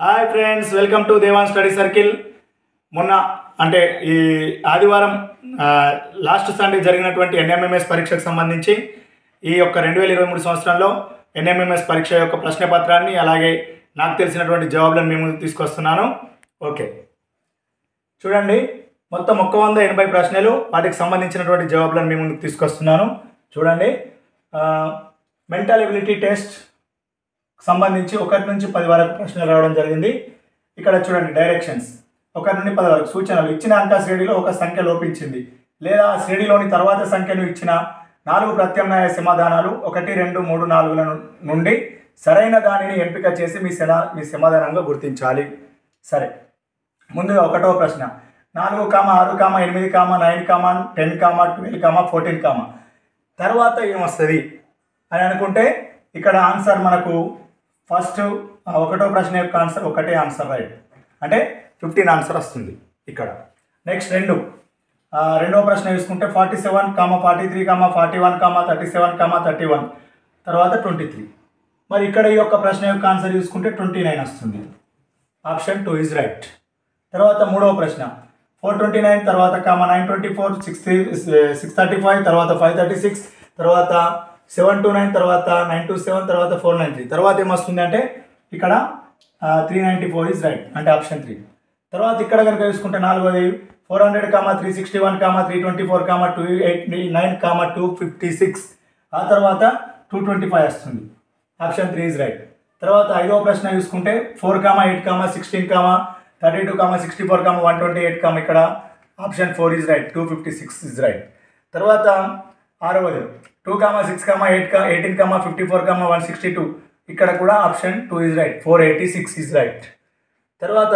Hi friends welcome to Devan study circle మొన్న అంటే ఈ ఆదివారం లాస్ట్ సండే జరిగినటువంటి ఎన్ఎంఎంఎస్ పరీక్షకు సంబంధించి ఈ యొక్క రెండు వేల ఇరవై మూడు సంవత్సరంలో ఎన్ఎంఎంఎస్ పరీక్ష యొక్క ప్రశ్నపత్రాన్ని అలాగే నాకు తెలిసినటువంటి జవాబులను మేము తీసుకొస్తున్నాను. ఓకే చూడండి మొత్తం ఒక్క వంద ఎనభై ప్రశ్నలు వాటికి సంబంధించినటువంటి జవాబులను మేము తీసుకొస్తున్నాను. చూడండి మెంటల్ ఎబిలిటీ టెస్ట్ సంబంధించి ఒకటి నుంచి పది వరకు ప్రశ్నలు రావడం జరిగింది. ఇక్కడ చూడండి డైరెక్షన్స్ ఒకటి నుండి పది వరకు సూచనలు. ఇచ్చిన అంక శ్రేణిలో ఒక సంఖ్య లోపించింది. లేదా ఆ శ్రేణిలోని తర్వాత సంఖ్యను ఇచ్చిన నాలుగు ప్రత్యామ్నాయ సమాధానాలు ఒకటి రెండు మూడు నాలుగుల నుండి సరైన దానిని ఎంపిక చేసి మీ సెలా మీ సమాధానంగా గుర్తించాలి. సరే. ముందుగా ఒకటో ప్రశ్న. నాలుగు కామ ఆరు కామ ఎనిమిది comma nine comma ten comma twelve comma fourteen comma. తర్వాత ఏమొస్తుంది? అని అనుకుంటే ఇక్కడ ఆన్సర్ మనకు ఫస్ట్ ఒకటో ప్రశ్న యొక్క ఆన్సర్ ఒకటే ఆన్సర్ రైట్. అంటే ఫిఫ్టీన్ ఆన్సర్ వస్తుంది ఇక్కడ. నెక్స్ట్ రెండు. రెండవ ప్రశ్న చూసుకుంటే forty seven comma forty three comma forty one comma thirty seven comma thirty one. తర్వాత ట్వంటీ త్రీ. మరి ఇక్కడ ఈ యొక్క ప్రశ్న యొక్క ఆన్సర్ చూసుకుంటే ట్వంటీ నైన్ వస్తుంది. ఆప్షన్ టూ ఈజ్ రైట్ తర్వాత మూడవ ప్రశ్న. ఫోర్ ట్వంటీ నైన్ తర్వాత comma nine twenty four six three six thirty five తర్వాత ఫైవ్ థర్టీ సిక్స్ తర్వాత సెవెన్ టూ నైన్ తర్వాత నైన్ టూ సెవెన్ తర్వాత ఫోర్ నైన్ త్రీ. తర్వాత ఏమొస్తుంది అంటే ఇక్కడ three ninety four is right అంటే ఆప్షన్ త్రీ తర్వాత ఇక్కడ కనుక చూసుకుంటే నాలుగోది four hundred comma three sixty one comma three twenty four comma two eight nine comma two fifty six ఆ తర్వాత టూ ట్వంటీ ఫైవ్ వస్తుంది. ఆప్షన్ త్రీ ఇస్ రైట్ తర్వాత ఐదవ ప్రశ్న చూసుకుంటే four comma eight comma sixteen comma thirty two comma sixty four comma one twenty eight comma ఇక్కడ. Option four is right two fifty six is right తర్వాత ఆరవది two comma six comma eight కా eighteen comma fifty four comma one sixty two ఇక్కడ కూడా option two is right four eighty six is right తర్వాత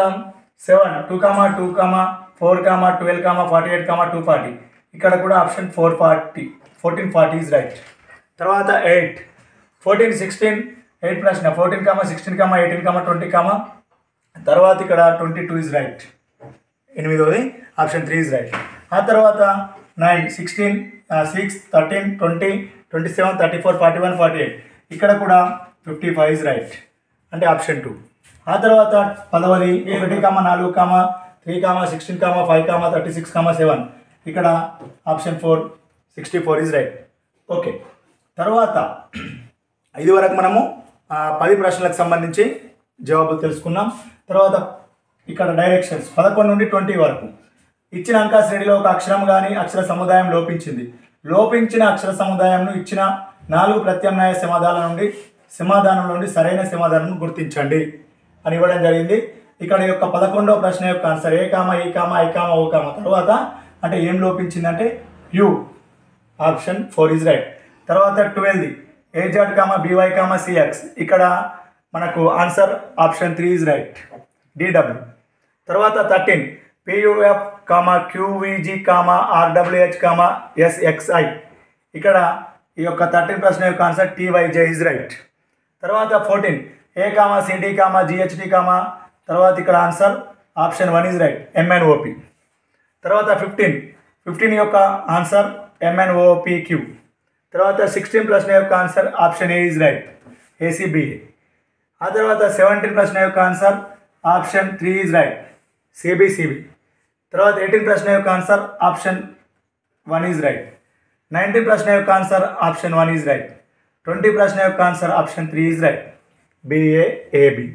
seven two comma two comma four comma twelve comma forty eight comma two forty. ఇక్కడ కూడా option four forty fourteen forty is right తర్వాత eight fourteen sixteen eight ప్రశ్న fourteen comma sixteen comma eighteen comma twenty comma. తర్వాత ఇక్కడ twenty two is right ఎనిమిదవది option three is right ఆ తర్వాత nine sixteen six thirteen twenty twenty seven thirty four forty one forty eight ఇక్కడ కూడా fifty five is right అంటే option two ఆ తర్వాత పదవది ఒకటి కామ నాలుగు comma three comma sixteen comma five comma thirty six comma seven ఇక్కడ option four sixty four is right okay తర్వాత ఇది వరకు మనము పది ప్రశ్నలకు సంబంధించి జవాబులు తెలుసుకున్నాం. తర్వాత ఇక్కడ డైరెక్షన్స్ పదకొండు నుండి ట్వంటీ వరకు. ఇచ్చిన అంక శ్రేణిలో ఒక అక్షరం కానీ అక్షర సముదాయం లోపించింది. లోపించిన అక్షర సముదాయంను ఇచ్చిన నాలుగు ప్రత్యామ్నాయ సమాధానం నుండి సమాధానం నుండి సరైన సమాధానం గుర్తించండి అని ఇవ్వడం జరిగింది. ఇక్కడ యొక్క పదకొండవ ప్రశ్న యొక్క ఆన్సర్ ఏ కామ ఈ కామ ఐ కామ ఓ కామ తర్వాత అంటే ఏం లోపించిందంటే U. Option four is right. తర్వాత ట్వెల్వ్ది. ఏజాడ్ comma B Y comma C X ఇక్కడ మనకు answer option three is right. D W తర్వాత thirteen. P U F comma Q V G comma R W H comma S X I ఇక్కడ ఈ యొక్క thirteen ప్రశ్న యొక్క answer T Y J is right తర్వాత fourteen A comma C D comma G H D comma తర్వాత ఇక్కడ answer option one is right M N O P తర్వాత fifteen fifteen యొక్క answer M N O P Q తర్వాత sixteen ప్రశ్న యొక్క answer option A is right A C B A ఆ తర్వాత seventeen ప్రశ్న యొక్క answer option three is right C B C B తర్వాత ఎయిటీన్ ప్రశ్న యొక్క answer option one is right. Nineteen ప్రశ్న యొక్క answer option one is right. Twenty ప్రశ్న యొక్క answer option three is right. B A A B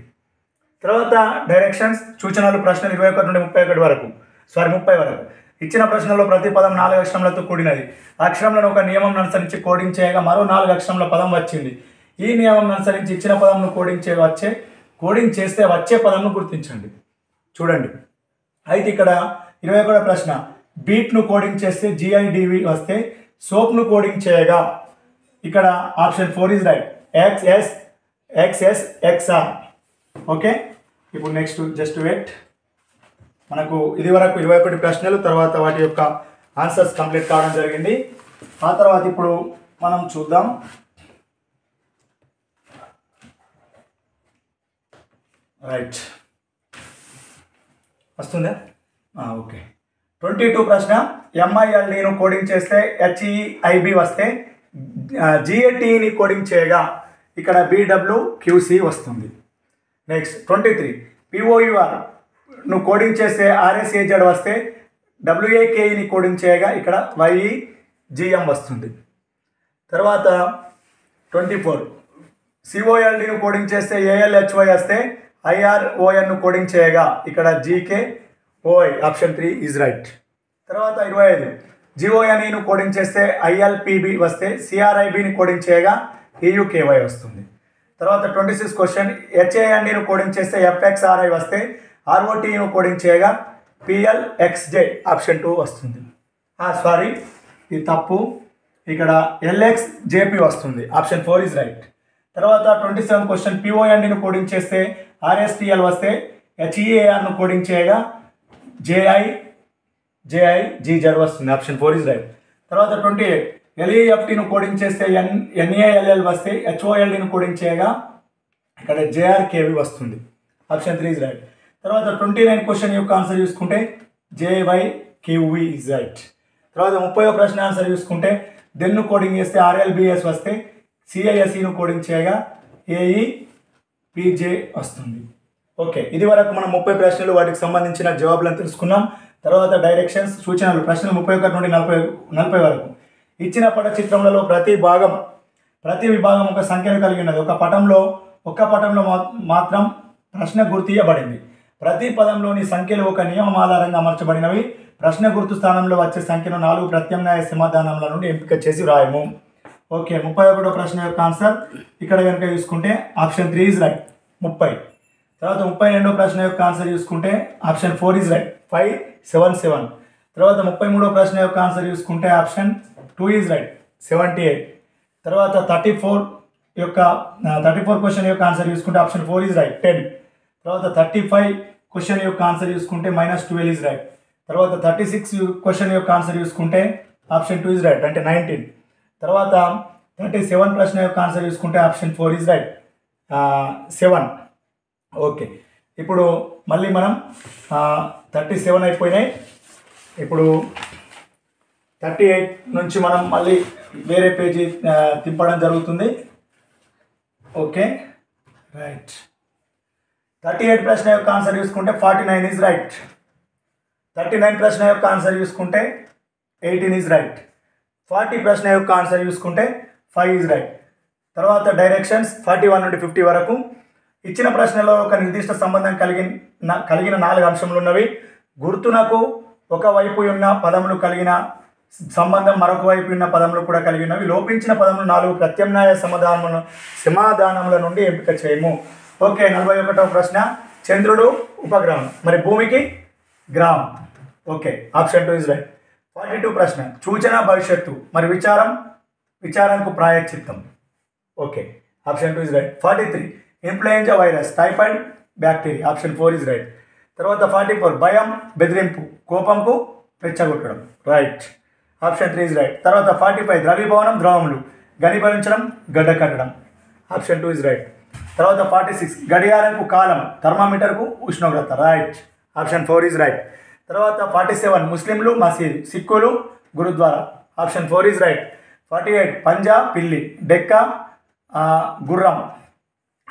తర్వాత directions సూచనలు ప్రశ్నలు ఇరవై ఒకటి నుండి ముప్పై ఒకటి వరకు. సారీ ముప్పై వరకు. ఇచ్చిన ప్రశ్నలో ప్రతి పదం నాలుగు అక్షరములతో కూడినది. అక్షరములను ఒక నియమం అనుసరించి కోడింగ్ చేయగా మరో నాలుగు అక్షరముల పదం వచ్చింది. ఈ నియమం అనుసరించి ఇచ్చిన పదంను కోడింగ్ చే వచ్చే కోడింగ్ చేస్తే వచ్చే పదంను గుర్తించండి. చూడండి. అయితే ఇక్కడ ఇరవై ఒకటో ప్రశ్న. బీట్ను కోడింగ్ చేస్తే జిఐడివి వస్తే సోప్ను కోడింగ్ చేయగా. ఇక్కడ option four is right. X S X S X R okay? ఇప్పుడు నెక్స్ట్ జస్ట్ వెయిట్. మనకు ఇది వరకు ఇరవై ఒకటి ప్రశ్నలు తర్వాత వాటి యొక్క ఆన్సర్స్ కంప్లీట్ కావడం జరిగింది. ఆ తర్వాత ఇప్పుడు మనం చూద్దాం. రైట్. వస్తుందా. ఓకే. ట్వంటీ టూ ప్రశ్న. ఎంఐఎల్డీను కోడింగ్ చేస్తే హెచ్ఈఐబి వస్తే జిఏటీని కోడింగ్ చేయగా ఇక్కడ బీడబ్ల్యూ క్యూసి వస్తుంది. Next twenty three P O U R నువ్వు కోడింగ్ చేస్తే ఆర్ఎస్ఏజెడ్ వస్తే డబ్ల్యూఏకేఈని కోడింగ్ చేయగా ఇక్కడ వైఈ జిఎం వస్తుంది. తర్వాత ట్వంటీ ఫోర్ సిఓఎల్డీను కోడింగ్ చేస్తే ఏఎల్హెచ్వై వస్తే ఐఆర్ఓఎన్ను కోడింగ్ చేయగా ఇక్కడ G K O I option three is right. తర్వాత ఇరవై ఐదు. జిఓఎన్ఈను కోడింగ్ చేస్తే ఐఎల్పిబి వస్తే సిఆర్ఐబిని కోడింగ్ చేయగా ఈయుకేవై వస్తుంది. తర్వాత ట్వంటీ సిక్స్ క్వశ్చన్ హెచ్ఏఎన్డీను కోడింగ్ చేస్తే ఎఫ్ఎక్స్ఆర్ఐ వస్తే ఆర్ఓటీను కోడింగ్ చేయగా పిఎల్ఎక్స్జే ఆప్షన్ టూ వస్తుంది. సారీ ఇది తప్పు. ఇక్కడ ఎల్ఎక్స్ జేపీ వస్తుంది. Option four is right. తర్వాత ట్వంటీ సెవెన్ క్వశ్చన్ పిఓఎన్డీను కోడింగ్ చేస్తే ఆర్ఎస్టిఎల్ వస్తే హెచ్ఈఏఆర్ను కోడింగ్ చేయగా జేఐ జేఐ జీ జర్ వస్తుంది ఆప్షన్ ఫోర్ ఇస్ రైట్ తర్వాత ట్వంటీ ఎయిట్. ఎల్ఈఎఫ్టీను కోడింగ్ చేస్తే N N A L L వస్తే హెచ్ఓఎల్డీని కోడింగ్ చేయగా ఇక్కడ జేఆర్కేవి వస్తుంది. ఆప్షన్ త్రీ ఇస్ రైట్ తర్వాత ట్వంటీ నైన్ క్వశ్చన్ యొక్క ఆన్సర్ చూసుకుంటే జేవై క్యూవి ఇస్ రైట్ తర్వాత ముప్పై ప్రశ్న ఆన్సర్ చూసుకుంటే దెన్ను కోడింగ్ చేస్తే ఆర్ఎల్బిఎస్ వస్తే సిఐఎస్ఈను కోడింగ్ చేయగా ఏఈ పీజే వస్తుంది. ఓకే ఇది వరకు మనం ముప్పై ప్రశ్నలు వాటికి సంబంధించిన జవాబులను తెలుసుకున్నాం. తర్వాత డైరెక్షన్స్ సూచనలు ప్రశ్నలు ముప్పై ఒకటి నుండి నలభై నలభై వరకు. ఇచ్చిన పట చిత్రములలో ప్రతి భాగం ప్రతి విభాగం ఒక సంఖ్యను కలిగి ఉన్నది. ఒక పటంలో ఒక పటంలో మాత్రం ప్రశ్న గుర్తియబడింది ప్రతి పదంలోని సంఖ్యలు ఒక నియమం ఆధారంగా అమర్చబడినవి. ప్రశ్న గుర్తు స్థానంలో వచ్చే సంఖ్యను నాలుగు ప్రత్యామ్నాయ సమాధానముల నుండి ఎంపిక చేసి రాయము ఓకే ముప్పై ఒకటో ప్రశ్న యొక్క ఆన్సర్. ఇక్కడ కనుక చూసుకుంటే ఆప్షన్ త్రీ ఇస్ రైట్ ముప్పై. తర్వాత ముప్పై రెండో ప్రశ్న యొక్క ఆన్సర్ చూసుకుంటే option four is right five seven seven తర్వాత ముప్పై మూడో ప్రశ్న యొక్క ఆన్సర్ చూసుకుంటే option two is right seventy eight తర్వాత థర్టీ ఫోర్ యొక్క థర్టీ ఫోర్ క్వశ్చన్ యొక్క ఆన్సర్ చూసుకుంటే option four is right ten తర్వాత థర్టీ ఫైవ్ క్వశ్చన్ యొక్క ఆన్సర్ చూసుకుంటే మైనస్ ట్వెల్వ్ ఈజ్ రైట్ తర్వాత థర్టీ సిక్స్ క్వశ్చన్ యొక్క ఆన్సర్ చూసుకుంటే ఆప్షన్ టూ ఈజ్ రైట్ అంటే నైన్టీన్ తర్వాత థర్టీ సెవెన్ ప్రశ్న యొక్క ఆన్సర్ చూసుకుంటే option four is right seven okay. ఇప్పుడు మళ్ళీ మనం థర్టీ సెవెన్ అయిపోయినాయి. ఇప్పుడు థర్టీ ఎయిట్ నుంచి మనం మళ్ళీ వేరే పేజీ తిప్పడం జరుగుతుంది. ఓకే. రైట్. థర్టీ ఎయిట్ ప్రశ్న యొక్క ఆన్సర్ చూసుకుంటే forty nine is right thirty nine ప్రశ్న యొక్క ఆన్సర్ చూసుకుంటే ఎయిటీన్ ఈజ్ రైట్ ఫార్టీ ప్రశ్న యొక్క ఆన్సర్ చూసుకుంటే ఫైవ్ ఈజ్ రైట్ తర్వాత డైరెక్షన్స్ ఫార్టీ వన్ నుండి ఫిఫ్టీ వరకు ఇచ్చిన ప్రశ్నలో ఒక నిర్దిష్ట సంబంధం కలిగి కలిగిన నాలుగు అంశములు ఉన్నవి గుర్తునకు ఒక వైపు ఉన్న పదములు కలిగిన సంబంధం మరొక వైపు ఉన్న పదములు కూడా కలిగినవి. లోపించిన పదములు నాలుగు ప్రత్యామ్నాయ సమాధానమును సమాధానముల నుండి ఎంపిక చేయము. ఓకే నలభై ఒకటవ ప్రశ్న. చంద్రుడు ఉపగ్రహం. మరి భూమికి గ్రామం. Okay option two is right. Forty two ప్రశ్న. సూచన భవిష్యత్తు. మరి విచారం విచారంకు ప్రాయశ్చిత్తం. Okay option two is right. Forty three. Influenza virus typhoid bacteria option four is right తర్వాత ఫార్టీ ఫోర్ భయం బెదిరింపు కోపంకు రెచ్చగొట్టడం right option three is right తర్వాత ఫార్టీ ఫైవ్ ద్రవీభవనం ద్రవములు గనిభవించడం గడ్డ కట్టడం ఆప్షన్ టూ ఇస్ రైట్ తర్వాత ఫార్టీ సిక్స్ గడియారంకు కాలం థర్మామీటర్కు ఉష్ణోగ్రత right option four is right తర్వాత ఫార్టీ సెవెన్ ముస్లింలు మసీద్ సిక్కులు gurdwara option four is right forty eight పంజా పిల్లి డెక్క గుర్రం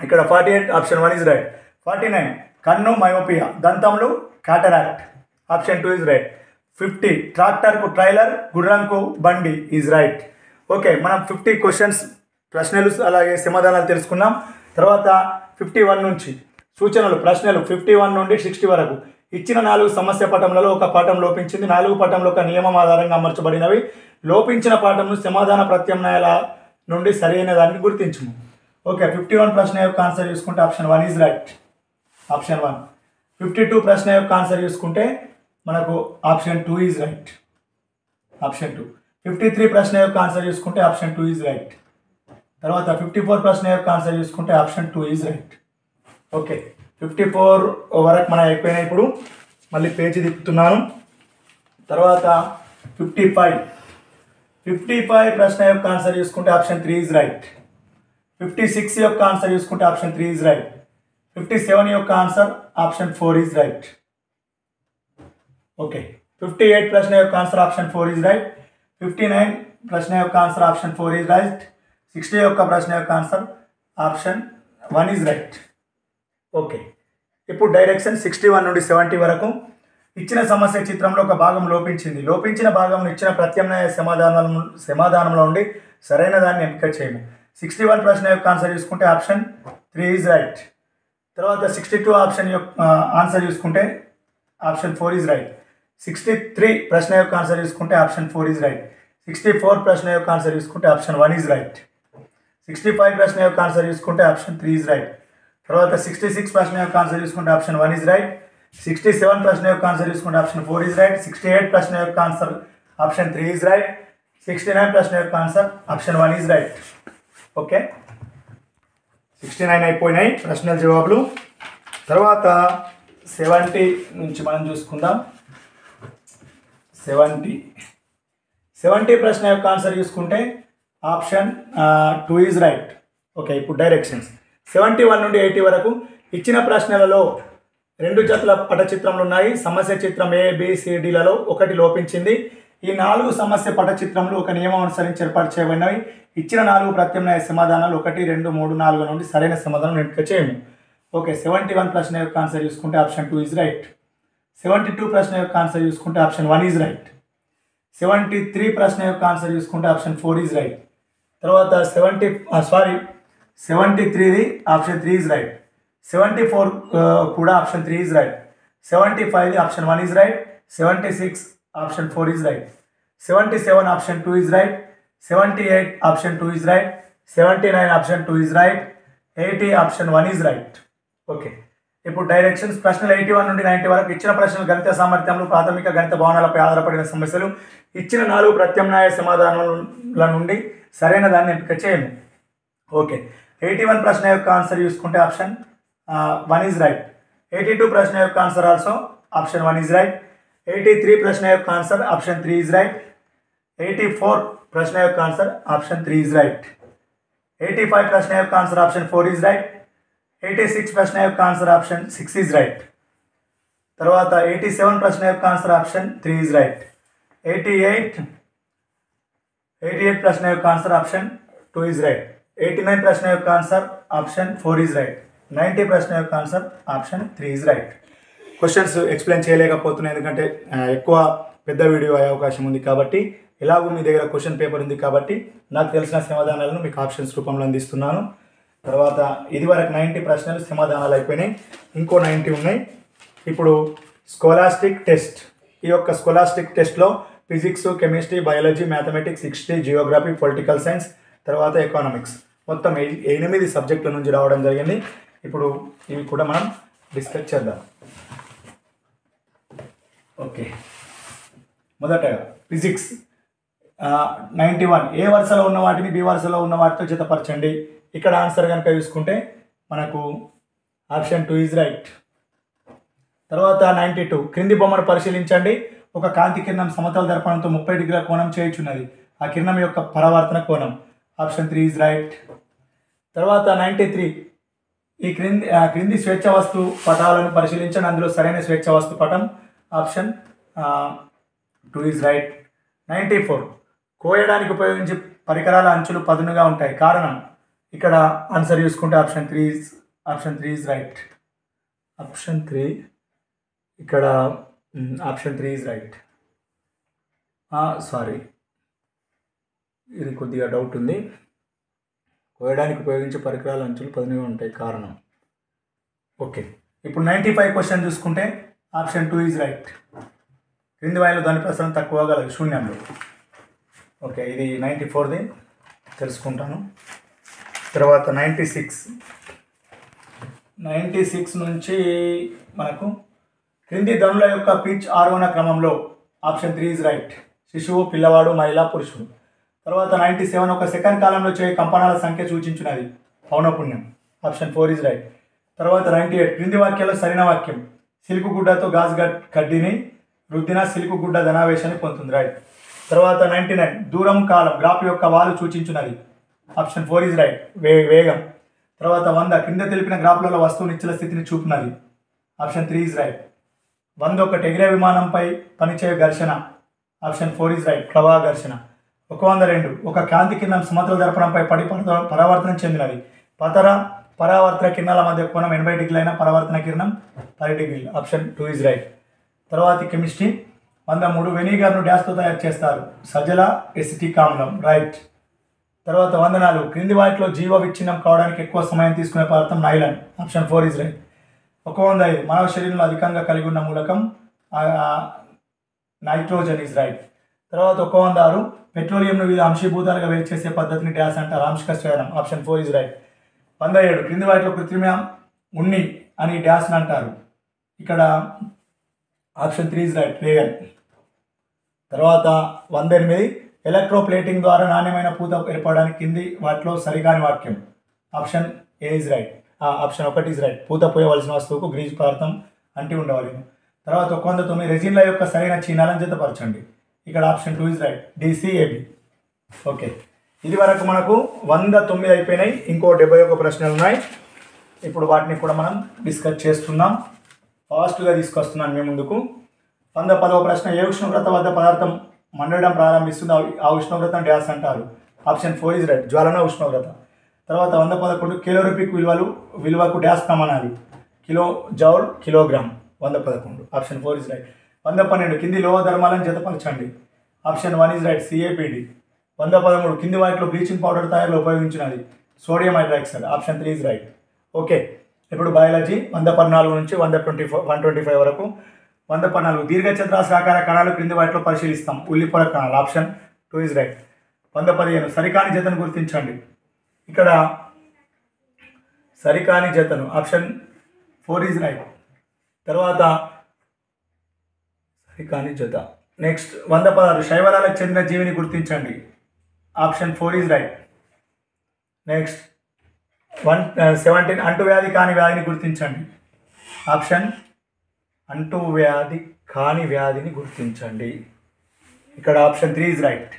ఇక్కడ forty eight option one is right forty nine కన్ను myopia దంతములు cataract option two is right fifty ట్రాక్టర్కు ట్రైలర్ గుర్రంకు బండి ఈజ్ రైట్ ఓకే మనం ఫిఫ్టీ క్వశ్చన్స్ ప్రశ్నలు అలాగే సమాధానాలు తెలుసుకున్నాం. తర్వాత ఫిఫ్టీ వన్ నుంచి సూచనలు ప్రశ్నలు ఫిఫ్టీ వన్ నుండి సిక్స్టీ వరకు. ఇచ్చిన నాలుగు సమస్య పటంలలో ఒక పాఠం లోపించింది. నాలుగు పటంలో ఒక నియమం ఆధారంగా అమర్చబడినవి. లోపించిన పాఠంను సమాధాన ప్రత్యామ్నాయాల నుండి సరైన దాన్ని గుర్తించుము. ఓకే ఫిఫ్టీ వన్ ప్రశ్న యొక్క ఆన్సర్ చూసుకుంటే option one is right option one fifty two ప్రశ్న యొక్క ఆన్సర్ చూసుకుంటే మనకు option two is right option two fifty three ప్రశ్న యొక్క ఆన్సర్ చూసుకుంటే ఆప్షన్ టూ ఈజ్ రైట్ తర్వాత ఫిఫ్టీ ఫోర్ ప్రశ్న యొక్క ఆన్సర్ చూసుకుంటే option two is right okay fifty four వరకు మనం అయిపోయినాయి ఇప్పుడు. మళ్ళీ పేజీ తిప్పుతున్నాను. తర్వాత ఫిఫ్టీ ఫైవ్ ఫిఫ్టీ ఫైవ్ ప్రశ్న యొక్క ఆన్సర్ చూసుకుంటే option three is right fifty six యొక్క ఆన్సర్ చూసుకుంటే option three is right fifty seven యొక్క answer option four is right okay fifty eight ప్రశ్న యొక్క answer option four is right fifty nine ప్రశ్న యొక్క answer option four is right sixty యొక్క ప్రశ్న యొక్క answer option one is right okay ఇప్పుడు direction sixty one నుండి సెవెంటీ వరకు ఇచ్చిన సమస్య చిత్రంలో ఒక భాగం లోపించింది. లోపించిన భాగం ఇచ్చిన ప్రత్యామ్నాయ సమాధానం సమాధానంలో ఉండి సరైన దాన్ని ఎంపిక చేయము. సిక్స్టీ వన్ ప్రశ్న యొక్క ఆన్సర్ చూసుకుంటే ఆప్షన్ త్రీ ఈజ్ రైట్. తర్వాత సిక్స్టీ టూ ఆప్షన్ యొక్క ఆన్సర్ చూసుకుంటే option four is right. Sixty three ప్రశ్న యొక్క ఆన్సర్ చూసుకుంటే option four is right. Sixty four ప్రశ్న యొక్క ఆన్సర్ చూసుకుంటే option one is right. Sixty five ప్రశ్న యొక్క ఆన్సర్ చూసుకుంటే ఆప్షన్ త్రీ ఈజ్ రైట్. తర్వాత సిక్స్టీ సిక్స్ ప్రశ్న యొక్క ఆన్సర్ చూసుకుంటే option one is right. Sixty seven ప్రశ్న యొక్క ఆన్సర్ చూసుకుంటే option four is right. Sixty eight ప్రశ్న యొక్క answer option three is right. Sixty nine ప్రశ్న యొక్క answer option one is right. Okay. Sixty nine అయిపోయినాయి ప్రశ్నల జవాబులు. తర్వాత సెవెంటీ నుంచి మనం చూసుకుందాం. సెవెంటీ సెవెంటీ ప్రశ్న యొక్క ఆన్సర్ చూసుకుంటే option two is right okay ఇప్పుడు డైరెక్షన్స్ సెవెంటీ వన్ నుండి ఎయిటీ వరకు ఇచ్చిన ప్రశ్నలలో రెండు జతల పటచిత్రములు ఉన్నాయి. సమస్య చిత్రం ఏబిసిడిలలో ఒకటి లోపించింది. ఈ నాలుగు సమస్య పటచిత్రములు ఒక నియమం అనుసరించి ఏర్పాటు చేయబడినవి ఇచ్చిన నాలుగు ప్రత్యామ్నాయ సమాధానాలు ఒకటి రెండు మూడు నాలుగు నుండి సరైన సమాధానం ఎంపిక చేయము. ఓకే సెవెంటీ వన్ ప్రశ్న యొక్క ఆన్సర్ చూసుకుంటే option two is right seventy two ప్రశ్న యొక్క ఆన్సర్ చూసుకుంటే option one is right seventy three ప్రశ్న యొక్క ఆన్సర్ చూసుకుంటే ఆప్షన్ ఫోర్ ఈజ్ రైట్ తర్వాత seventy sorry seventy త్రీది option three is right seventy four కూడా option three is right seventy five option one is right seventy six option four is right. Seventy seven option two is right. Seventy eight option two is right. Seventy nine option two is right. Eighty option one is right. Okay. ఇప్పుడు directions ప్రశ్నలు eighty one నుండి ninety వరకు ఇచ్చిన ప్రశ్నలు గణిత సామర్థ్యంలో ప్రాథమిక గణిత భవనాలపై ఆధారపడిన సమస్యలు ఇచ్చిన నాలుగు ప్రత్యామ్నాయ సమాధానాల నుండి సరైన దాన్ని ఎంపిక చేయండి ఓకే. ఎయిటీ వన్ ప్రశ్న యొక్క ఆన్సర్ చూసుకుంటే option one is right. Eighty two ప్రశ్న యొక్క answer also option one is right. Eighty three ప్రశ్న యొక్క answer option three is right eighty four ప్రశ్న యొక్క answer option three is right eighty five ప్రశ్న యొక్క answer option four is right eighty six ప్రశ్న యొక్క answer option six is right తర్వాత eighty seven ప్రశ్న యొక్క answer option three is right eighty eight eighty eight ప్రశ్న యొక్క answer option two is right eighty nine ప్రశ్న యొక్క answer option four is right ninety ప్రశ్న యొక్క answer option three is right questions explain చేయలేకపోతున్నాయి. ఎందుకంటే ఎక్కువ పెద్ద వీడియో అయ్యే అవకాశం ఉంది కాబట్టి ఎలాగో మీ దగ్గర క్వశ్చన్ పేపర్ ఉంది కాబట్టి నాకు తెలిసిన సమాధానాలను మీకు ఆప్షన్స్ రూపంలో అందిస్తున్నాను. తర్వాత ఇది వరకు నైంటీ ప్రశ్నలు సమాధానాలు అయిపోయినాయి. ఇంకో నైంటీ ఉన్నాయి. ఇప్పుడు స్కోలాస్టిక్ టెస్ట్ ఈ యొక్క స్కోలాస్టిక్ టెస్ట్లో physics chemistry biology mathematics history geography political science తర్వాత ఎకనామిక్స్ మొత్తం ఎయి- ఎనిమిది సబ్జెక్టుల నుంచి రావడం జరిగింది. ఇప్పుడు ఇవి కూడా మనం డిస్కస్ చేద్దాం. ఓకే. మొదటగా ఫిజిక్స్. Ninety one. ఏ వరుసలో ఉన్న వాటిని బి వరుసలో ఉన్న వాటితో జతపరచండి. ఇక్కడ ఆన్సర్ కనుక చూసుకుంటే మనకు ఆప్షన్ టూ ఈజ్ రైట్. తర్వాత నైంటీ టూ. క్రింది బొమ్మను పరిశీలించండి. ఒక కాంతి కిరణం సమతల దర్పణంతో ముప్పై డిగ్రీల కోణం చేయుచున్నది. ఆ కిరణం యొక్క పరావర్తన కోణం. Option three is right. తర్వాత నైంటీ త్రీ. ఈ క్రింది ఆ క్రింది స్వేచ్ఛ వస్తు పటాలను పరిశీలించండి. అందులో సరైన స్వేచ్ఛ వస్తు పటం option two is right. Ninety four. కోయడానికి ఉపయోగించే పరికరాల అంచులు పదునుగా ఉంటాయి. కారణం ఇక్కడ ఆన్సర్ చూసుకుంటే option three option three is right. Option three ఇక్కడ option three is right. Sorry. ఇది కొద్దిగా డౌట్ ఉంది. కోయడానికి ఉపయోగించే పరికరాల అంచులు పదునుగా ఉంటాయి. కారణం. ఓకే. ఇప్పుడు నైంటీ ఫైవ్ క్వశ్చన్ చూసుకుంటే ఆప్షన్ టూ ఈజ్ రైట్. క్రింది వాయులు ధ్వని ప్రసరణ తక్కువ గలదు శూన్యంలో. ఓకే ఇది నైంటీ ఫోర్ది తెలుసుకుంటాను. తర్వాత నైంటీ సిక్స్. నైంటీ సిక్స్ నుంచి మనకు క్రింది ధనుల యొక్క పిచ్ ఆరోహణ క్రమంలో ఆప్షన్ త్రీ ఈజ్ రైట్. శిశువు పిల్లవాడు మహిళ పురుషుడు. తర్వాత నైంటీ సెవెన్ ఒక సెకండ్ కాలంలో చేయ కంపనాల సంఖ్య సూచించినది. పౌనపుణ్యం. Option four is right. తర్వాత నైంటీ ఎయిట్. క్రింది వాక్యాల్లో సరైన వాక్యం. సిల్క్ గుడ్డతో గాజు గడ్ కడ్డీని రుద్దిన సిల్కు గుడ్డ ధనావేశాన్ని పొందుతుంది. రైట్ తర్వాత నైంటీ నైన్ దూరం కాలం గ్రాఫ్ యొక్క వాలు సూచించినది ఆప్షన్ ఫోర్ ఈజ్ రైట్ వే వేగం. తర్వాత వంద కింద తెలిపిన గ్రాఫ్లలో వస్తువు నిచ్చల స్థితిని చూపునది ఆప్షన్ త్రీ ఈజ్ రైట్ వంద ఒకటి ఎగిరే విమానంపై పనిచేయ ఘర్షణ. ఆప్షన్ ఫోర్ ఈజ్ రైట్ ప్రవాహ ఘర్షణ. ఒక వంద రెండు ఒక కాంతి కింద సమతల దర్పణంపై పడి పరద- పరావర్తనం చెందినది. పతర పరావర్తన కిరణాల మధ్య కోణం ఎనభై డిగ్రీలైన పరావర్తన కిరణం పది డిగ్రీలు. ఆప్షన్ టూ ఇస్ రైట్ తర్వాత కెమిస్ట్రీ. వంద మూడు వెనిగర్ను డ్యాష్తో తయారు చేస్తారు. సజల ఎసిటిక్ ఆమ్లం రైట్ తర్వాత వంద నాలుగు. క్రింది వాటిలో జీవ విచ్ఛిన్నం కావడానికి ఎక్కువ సమయం తీసుకునే పదార్థం nylon option four is right ఒక వంద ఐదు. మానవ శరీరంలో అధికంగా కలిగి ఉన్న మూలకం నైట్రోజన్ ఇస్ రైట్ తర్వాత ఒక వంద ఆరు. పెట్రోలియంను వివిధ అంశీభూతాలుగా వేరు చేసే పద్ధతిని డ్యాస్ అంటారు. ఆంశిక స్వేదనం ఆప్షన్ ఫోర్ ఇస్ రైట్ వంద ఏడు క్రింది వాటిలో కృత్రిమ ఉన్ని అని డ్యాస్ని అంటారు. ఇక్కడ ఆప్షన్ త్రీ ఇస్ రైట్ రేగన్ తర్వాత వంద ఎనిమిది ఎలక్ట్రోప్లేటింగ్ ద్వారా నాణ్యమైన పూత ఏర్పడడానికి కింది వాటిలో సరికాని వాక్యం. Option A is right option ఒకటి ఇస్ రైట్. పూత పోయవలసిన వస్తువుకు గ్రీజ్ పదార్థం అంటి ఉండవాలి. తర్వాత ఒక వంద తొమ్మిది రెజిన్ల యొక్క సరైన చిహ్నాలను జతపరచండి. ఇక్కడ option two is right D C A B. Okay. ఇది వరకు మనకు వంద తొమ్మిది అయిపోయినాయి ఇంకో డెబ్బై ఒక ప్రశ్నలు ఉన్నాయి. ఇప్పుడు వాటిని కూడా మనం డిస్కస్ చేస్తున్నాం. ఫాస్ట్గా తీసుకొస్తున్నాను మేము ముందుకు. వంద పదవ ప్రశ్న ఏ ఉష్ణోగ్రత వద్ద పదార్థం మండడం ప్రారంభిస్తుంది? ఆ- ఆ ఉష్ణోగ్రత డ్యాస్ అంటారు. ఆప్షన్ ఫోర్ ఇస్ రైట్ జ్వలన ఉష్ణోగ్రత. తర్వాత వంద పదకొండు కిలోరిపిక్ విలువలు విలువకు డ్యాస్ ప్రమాణాలు కిలో జౌల్ కిలోగ్రామ్ వంద పదకొండు. ఆప్షన్ ఫోర్ ఇస్ రైట్ వంద పన్నెండు కింది లోహ ధర్మాలను జతపరచండి. Option one is right C A P D వంద పదమూడు కింది వాటిలో బ్లీచింగ్ పౌడర్ తయారీలో ఉపయోగించినది. Sodium hydroxide option three is right. Okay ఇప్పుడు బయాలజీ వంద పద్నాలుగు నుంచి వంద twenty four one twenty five వరకు. వంద పద్నాలుగు దీర్ఘచతురాస్రాకార కణాలు క్రింది వాటిలో పరిశీలిస్తాం. ఉల్లిపొర కణాలు ఆప్షన్ టూ ఇస్ రైట్. వంద పదిహేను సరికాని జతను గుర్తించండి. ఇక్కడ సరికాని జతను ఆప్షన్ ఫోర్ ఇస్ రైట్. తర్వాత సరికాని జత. నెక్స్ట్ వంద పదహారు శైవలాలకు చెందిన జీవిని గుర్తించండి. Option four is right. Next one seventeen అంటువ్యాధి కాని వ్యాధిని గుర్తించండి. ఆప్షన్ అంటువ్యాధి కాని వ్యాధిని గుర్తించండి. ఇక్కడ option three is right.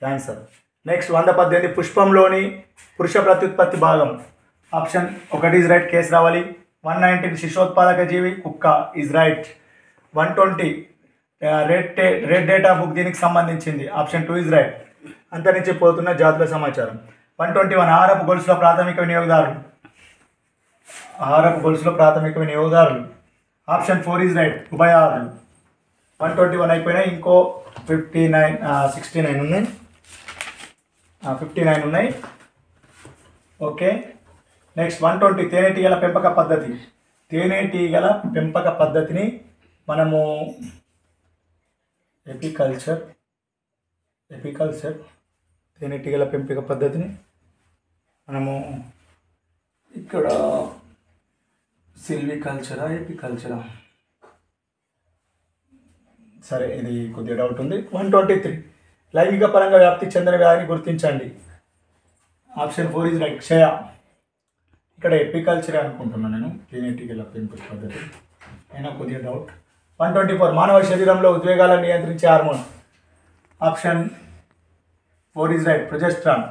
Cancer. Next వంద పద్దెనిమిది పుష్పంలోని పురుష ప్రత్యుత్పత్తి భాగం. ఆప్షన్ ఒకటి ఈజ్ రైట్ కేసు రావాలి. వన్ నైన్టీన్ శిశోత్పాదక జీవి కుక్క is right. One twenty red day red data book దీనికి సంబంధించింది. ఆప్షన్ టూ ఇస్ రైట్ అంతరించిపోతున్న జాతుల సమాచారం. వన్ ట్వంటీ వన్ ఆహారపు గొలుసులో ప్రాథమిక వినియోగదారులు. ఆహారపు గొలుసులో ప్రాథమిక వినియోగదారులు. ఆప్షన్ ఫోర్ ఈజ్ రైట్ ఉభయారులు వన్ ట్వంటీ వన్ అయిపోయినాయి ఇంకో ఫిఫ్టీ నైన్ సిక్స్టీ నైన్ ఉన్నాయి. ఫిఫ్టీ నైన్ ఉన్నాయి. ఓకే నెక్స్ట్ వన్ ట్వంటీ తేనెటీగల పెంపక పద్ధతి. తేనెటీగల పెంపక పద్ధతిని మనము ఎపికల్చర్ ఎపికల్చర్ తేనెటీగల పెంపిక పద్ధతిని మనము ఇక్కడ సిల్వికల్చరా ఎపికల్చరా సరే ఇది కొద్దిగా డౌట్ ఉంది. వన్ ట్వంటీ త్రీ లైంగిక పరంగా వ్యాప్తి చెందిన వ్యాధిని గుర్తించండి. ఆప్షన్ ఫోర్ ఇది క్షయ. ఇక్కడ ఎపికల్చరే అనుకుంటున్నాను నేను. తేనెటీగల పెంపిక పద్ధతి. అయినా కొద్దిగా డౌట్ వన్ ట్వంటీ ఫోర్ మానవ శరీరంలో ఉద్వేగాలను నియంత్రించే hormone. Option four is right progesterone.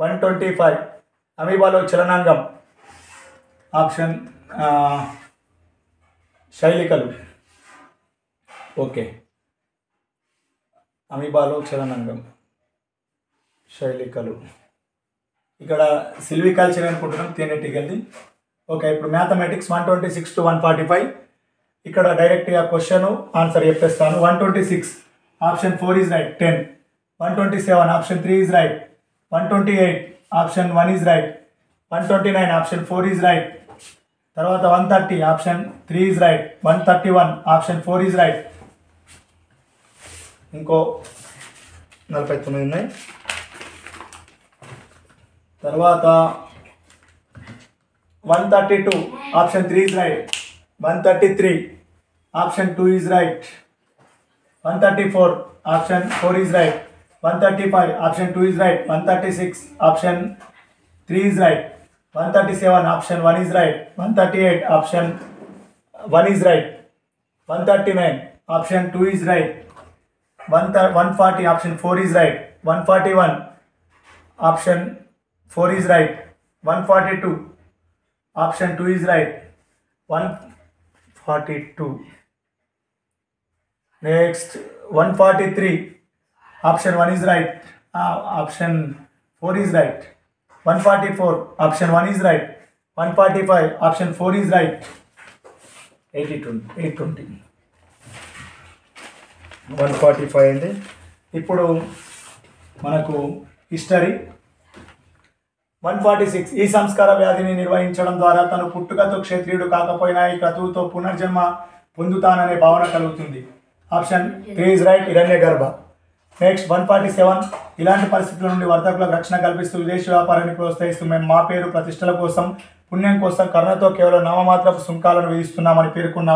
One twenty five అమీబాలో చలనాంగం. ఆప్షన్ శైలికలు. ఓకే. అమీబాలో చలనాంగం. శైలికలు. ఇక్కడ సిల్వికల్చర్ అనుకుంటున్నాం తేనెటీగల్ది. ఓకే ఇప్పుడు mathematics one twenty six to one forty five. ఇక్కడ డైరెక్ట్గా క్వశ్చన్ ఆన్సర్ చెప్పేస్తాను. One twenty six option four is right ten one twenty seven option three is right one twenty eight option one is right one twenty nine option four is right తర్వాత one thirty option three is right one thirty one option four is right ఇంకో నలభై తొమ్మిది ఉన్నాయి. తర్వాత one thirty two option three is right one thirty three option two is right one thirty four option four is right one thirty five option two is right one thirty six option three is right one thirty seven option one is right one thirty eight option one is right one thirty nine option two is right one thirty one forty option four is right one forty one option four is right one forty two option two is right one forty two next one forty three option one is right option four is right one forty four option one is right one forty five option four is right eighty twenty eight twenty one forty five అయింది ఇప్పుడు మనకు history one forty six ఈ సంస్కార వ్యాధిని నిర్వహించడం ద్వారా తను పుట్టుకతో క్షత్రియుడు కాకపోయినా ఈ క్రతువుతో పునర్జన్మ పొందుతాననే భావన కలుగుతుంది. Option three is right Hiranya Garbha. Next one forty seven. ఇలాంటి పరిస్థితుల నుండి వర్తకులకు రక్షణ కల్పిస్తూ విదేశీ వ్యాపారాన్ని ప్రోత్సహిస్తూ మేము మా పేరు ప్రతిష్టల కోసం పుణ్యం కోసం కరుణతో కేవలం నామమాత్రపు సుంకాలను విధిస్తున్నామని పేర్కొన్న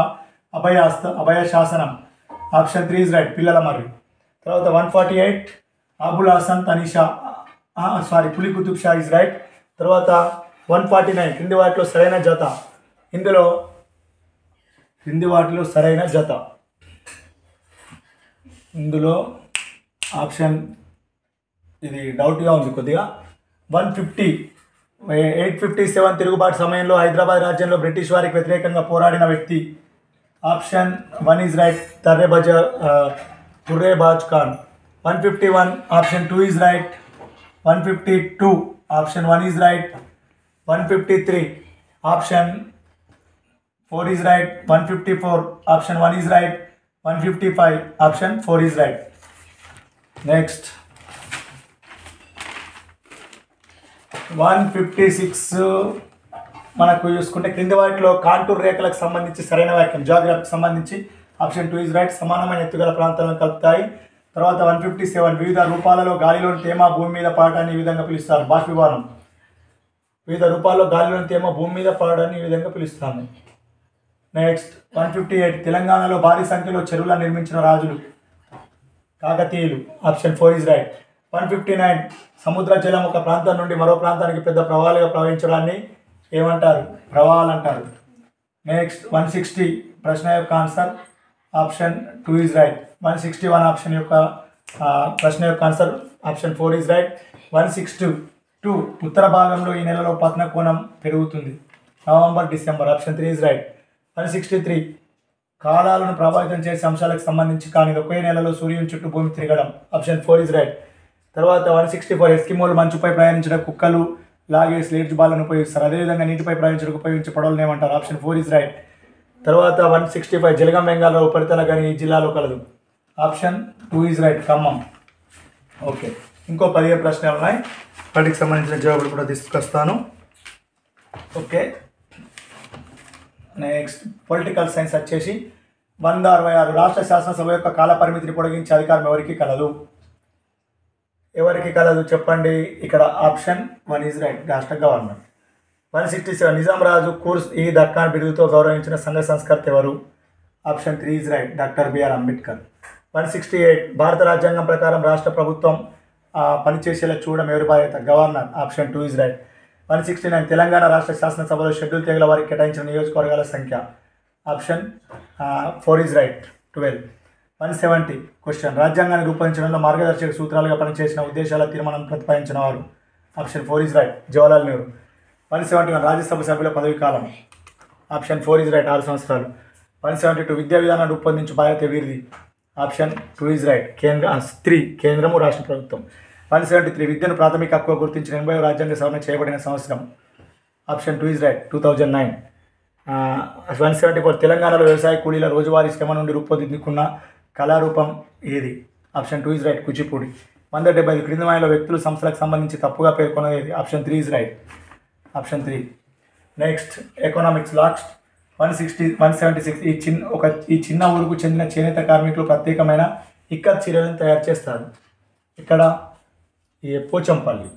అభయాస్త అభయ శాసనం. ఆప్షన్ త్రీ ఇస్ రైట్ పిల్లల మరి తర్వాత one forty eight. Abul Hasan Tanisha. Sorry పులి కుతుబ్ షా ఇస్ రైట్ తర్వాత వన్ ఫార్టీ నైన్ కింది వాటిలో సరైన జత. ఇందులో క్రింది వాటిలో సరైన జత. ఇందులో ఆప్షన్ ఇది డౌట్గా ఉంది కొద్దిగా. One fifty eight fifty seven తిరుగుబాటు సమయంలో హైదరాబాద్ రాజ్యంలో బ్రిటిష్ వారికి వ్యతిరేకంగా పోరాడిన వ్యక్తి. Option one is right Turrebaz Turrebaz Khan. One fifty one option two is right one fifty two option one is right. One fifty three option four is right. One fifty four option one is right. One fifty five option four is right. Next. One fifty six మనకు చూసుకుంటే క్రింది వాటిలో contour రేఖలకు సంబంధించి సరైన వాక్యం జాగ్రఫీకి సంబంధించి option two is right. సమానమైన ఎత్తుగల ప్రాంతాలను కలుపుతాయి. తర్వాత వన్ ఫిఫ్టీ సెవెన్ వివిధ రూపాలలో గాలిలోని తేమ భూమి మీద పాడటాన్ని ఈ విధంగా పిలుస్తారు. బాష్పీభవనం వివిధ రూపాల్లో గాలిలోని తేమ భూమి మీద పడడాన్ని ఈ విధంగా పిలుస్తాము నెక్స్ట్ వన్ ఫిఫ్టీ ఎయిట్ తెలంగాణలో భారీ సంఖ్యలో చెరువులను నిర్మించిన రాజులు. కాకతీయులు. Option four is right one fifty nine సముద్ర జలం ఒక ప్రాంతం నుండి మరో ప్రాంతానికి పెద్ద ప్రవాహాలుగా ప్రవహించడాన్ని ఏమంటారు? ప్రవాహాలు అంటారు. నెక్స్ట్ వన్ సిక్స్టీ ప్రశ్న యొక్క answer option two is right. One sixty one option యొక్క ప్రశ్న యొక్క answer option four is right. One sixty two ఉత్తర భాగంలో ఈ నెలలో పతన కోణం పెరుగుతుంది. November December option three is right. One sixty three కాలాలను ప్రభావితం చేసే అంశాలకు సంబంధించి కానీ ఒకే నెలలో సూర్యుని చుట్టూ భూమి తిరగడం ఆప్షన్ ఫోర్ ఇస్ రైట్. తర్వాత వన్ సిక్స్టీ ఫోర్ ఎస్కిమోలు మంచుపై ప్రయాణించడం కుక్కలు లాగే స్లేట్స్ బాలను ఉపయోగిస్తారు. అదేవిధంగా నీటిపై ప్రయాణించడానికి ఉపయోగించే పడవలను ఏమంటారు? Option four is right. తర్వాత వన్ సిక్స్టీ ఫైవ్ జిలగం బెంగాల్లో ఉపరితల గని ఈ జిల్లాలో కలదు. Option two is right Khammam. Okay. ఇంకో పదిహేను ప్రశ్నలు ఉన్నాయి. వాటికి సంబంధించిన జవాబులు కూడా తీసుకొస్తాను. ఓకే. నెక్స్ట్ పొలిటికల్ సైన్స్ వచ్చేసి వంద అరవై ఆరు రాష్ట్ర శాసనసభ యొక్క కాల పరిమితిని పొడిగించే అధికారం ఎవరికి కలదు? ఎవరికి కలదు చెప్పండి. ఇక్కడ ఆప్షన్ వన్ ఈజ్ రైట్ రాష్ట్ర government. One sixty seven. Nizam రాజు కూర్స్ ఈ దక్కాన్ బిరుదుతో గౌరవించిన సంఘ సంస్కర్త ఎవరు? Option three is right. Doctor BR Ambedkar. One sixty eight. భారత రాజ్యాంగం ప్రకారం రాష్ట్ర ప్రభుత్వం పనిచేసేలా చూడడం ఎవరి బాధ్యత? Governor. Option two is right. One sixty nine. Telangana రాష్ట్ర శాసనసభలో షెడ్యూల్ తెగల వారికి కేటాయించిన నియోజకవర్గాల సంఖ్య? Option four is right. Twelve. One seventy. Question. రాజ్యాంగాన్ని రూపొందించడంలో మార్గదర్శక సూత్రాలుగా పనిచేసిన ఉద్దేశాల తీర్మానం ప్రతిపాదించిన వారు? Option four is right. Jawaharlal Nehru. One seventy one Rajya Sabha సభ్యుల పదవి కాలం. ఆప్షన్ ఫోర్ ఇస్ రైట్ ఆరు సంవత్సరాలు. వన్ సెవెంటీ టూ విద్యా విధానాన్ని రూపొందించు బాధ్యత వీరిది. ఆప్షన్ టూ ఇస్ రైట్ కేంద్ర త్రీ కేంద్రము రాష్ట్ర ప్రభుత్వం. వన్ సెవెంటీ త్రీ విద్యను ప్రాథమిక హక్కుగా గుర్తించిన ఎనభై రాజ్యాంగ సవరణ చేయబడిన సంవత్సరం. Option two is right two thousand nine. One seventy four తెలంగాణలో వ్యవసాయ కూలీల రోజువారీ శ్రమ నుండి రూపొందించుకున్న కళారూపం ఏది? Option two is right Kuchipudi. వంద డెబ్బై ఐదు క్రింది వాయిలో వ్యక్తులు సంస్థలకు సంబంధించి తప్పుగా పేర్కొన్నది option three is right. Option three. Next economics last one sixty one seventy six ఈ చిన్న ఒక ఈ చిన్న ఊరుకు చెందిన చేనేత కార్మికులు ప్రత్యేకమైన ఇక్కత్ చీరలను తయారు చేస్తారు. ఇక్కడ ఈ Pochampally.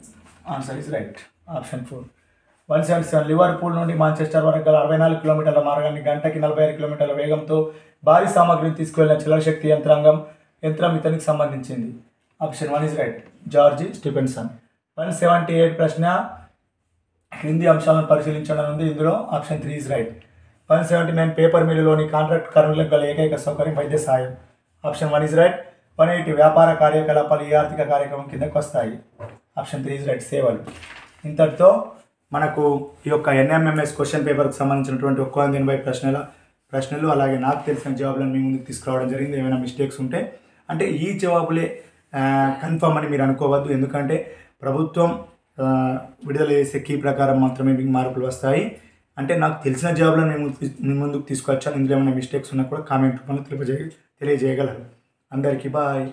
Answer is right option four one seventy seven Liverpool నుండి మాంచెస్టర్ వరకు గల అరవై నాలుగు కిలోమీటర్ల మార్గాన్ని గంటకి నలభై ఐదు కిలోమీటర్ల వేగంతో భారీ సామాగ్రిని తీసుకువెళ్ళిన చిలరశక్తి యంత్రాంగం యంత్రం ఇతనికి సంబంధించింది. Option one is right George Stephenson one seventy eight ప్రశ్న క్రింది అంశాలను పరిశీలించడం ఉంది. ఇందులో option three is right one seventy nine paper మిల్లులోని contract కార్మికులకు గల ఏకైక సౌకర్యం వైద్య సహాయం option one is right one eighty వ్యాపార కార్యకలాపాలు ఈ ఆర్థిక కార్యక్రమం కిందకు వస్తాయి. ఆప్షన్ త్రీ ఇస్ రైట్ సేవలు. ఇంతటితో మనకు ఈ యొక్క ఎన్ఎంఎంఎస్ క్వశ్చన్ పేపర్కి సంబంధించినటువంటి ఒక్క వంద ఎనభై ప్రశ్నల ప్రశ్నలు అలాగే నాకు తెలిసిన జవాబులను మీ ముందుకు తీసుకురావడం జరిగింది. ఏమైనా మిస్టేక్స్ ఉంటే అంటే ఈ జవాబులే కన్ఫర్మ్ అని మీరు అనుకోవద్దు. ఎందుకంటే ప్రభుత్వం విడుదల చేసే కీ ప్రకారం మాత్రమే మీకు మార్కులు వస్తాయి. అంటే నాకు తెలిసిన జాబ్లో మేము మీ ముందుకు తీసుకొచ్చాను. ఇందులో ఏమైనా మిస్టేక్స్ ఉన్నా కూడా కామెంట్ రూపంలో తెలియజేయ తెలియజేయగలరు అందరికీ బాయ్